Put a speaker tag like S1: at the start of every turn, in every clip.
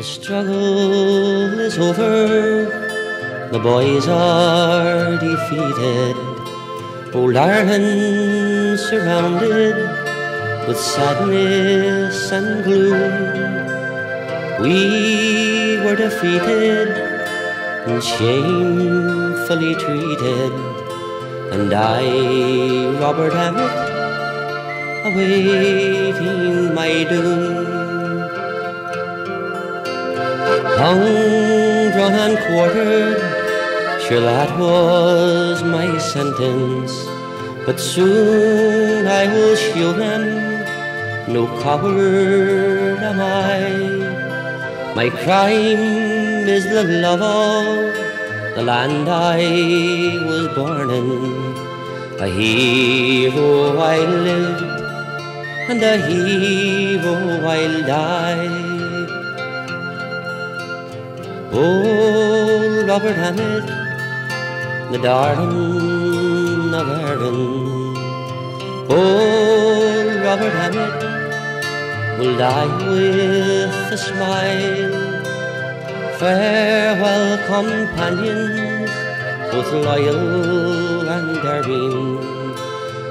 S1: The struggle is over, the boys are defeated. Old Ireland surrounded with sadness and gloom. We were defeated and shamefully treated, and I, Robert Emmet, awaiting my doom. Hung, drawn, and quartered, sure that was my sentence. But soon I will shield them no coward am I. My crime is the love of the land I was born in. A hero I lived, and a hero I'll die. Oh, Robert Emmet, the darling of Erin. Oh, Robert Emmet will die with a smile. Farewell, companions, both loyal and daring.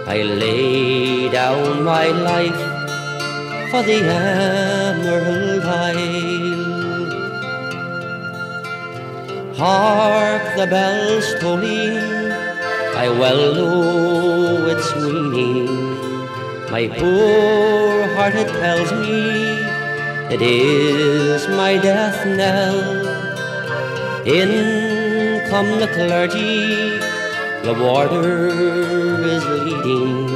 S1: I lay down my life for the Emerald Isle. Hark the bells tolling, I well know its meaning. My poor heart it tells me it is my death knell. In come the clergy, the warder is leading.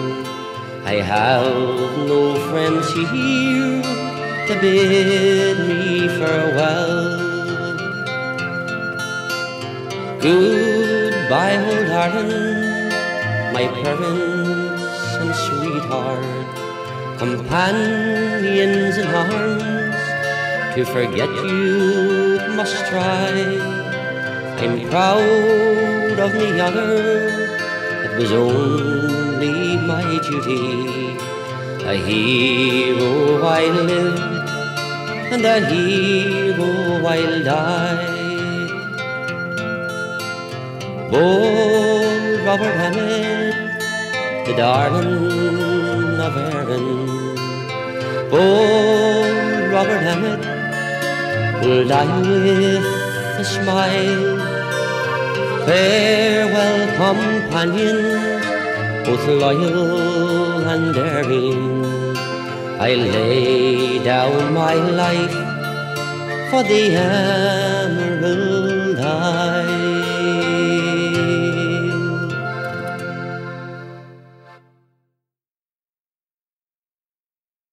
S1: I have no friends here to bid me farewell. Goodbye, old Ireland, my parents and sweetheart, companions in arms. To forget you must try. I'm proud of me honor. It was only my duty. A hero I lived, and a hero I'll die. Old Robert Emmet, the darling of Erin. Old Robert Emmet will die with a smile. Farewell, companions, both loyal and daring. I lay down my life for the